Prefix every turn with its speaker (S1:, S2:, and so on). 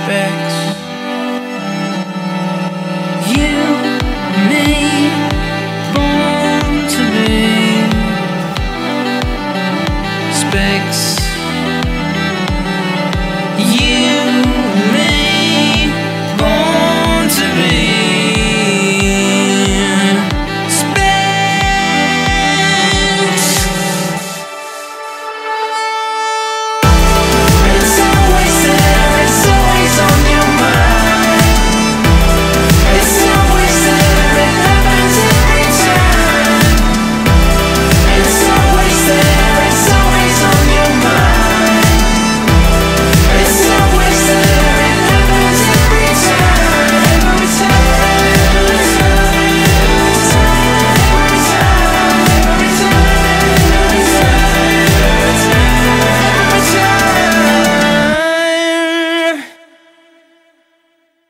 S1: aspects. You, made born to be. Specs.